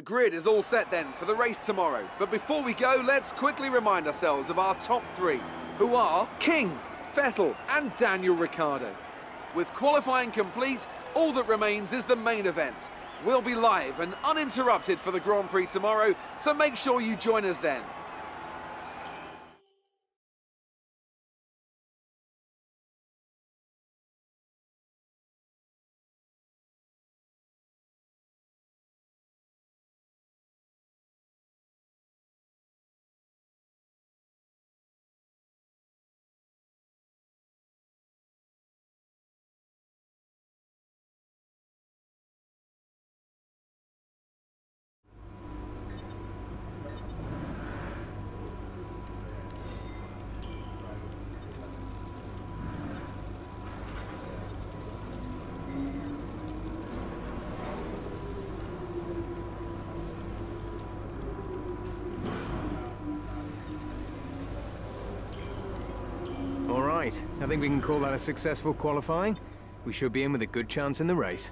The grid is all set then for the race tomorrow. But before we go, let's quickly remind ourselves of our top three, who are King, Vettel and Daniel Ricciardo. With qualifying complete, all that remains is the main event. We'll be live and uninterrupted for the Grand Prix tomorrow, so make sure you join us then. Right, I think we can call that a successful qualifying. We should be in with a good chance in the race.